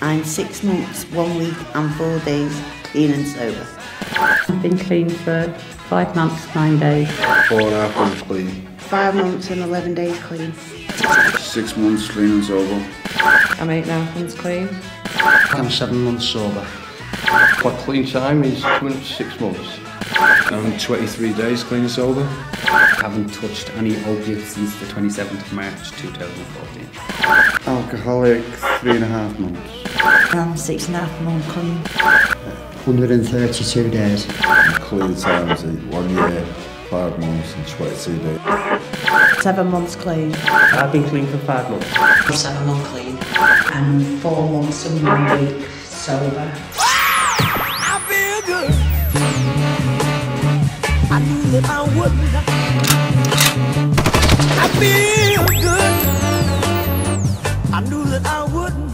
I'm six months, one week and four days clean and sober. I've been clean for five months, nine days. Four and a half months clean. Five months and 11 days clean. Six months clean and sober. I'm eight and a half months clean. I'm seven months sober. My clean time is coming up to six months. I'm 23 days clean and sober. haven't touched any opiates since the 27th of March 2014. Alcoholic, three and a half months. I'm six and a half months clean. 132 days. Clean time is one year, five months and 22 days. Seven months clean. I've been clean for five months. Seven months clean. And four months and one week sober. I feel good. I knew that I wouldn't. I feel good. I knew that I wouldn't.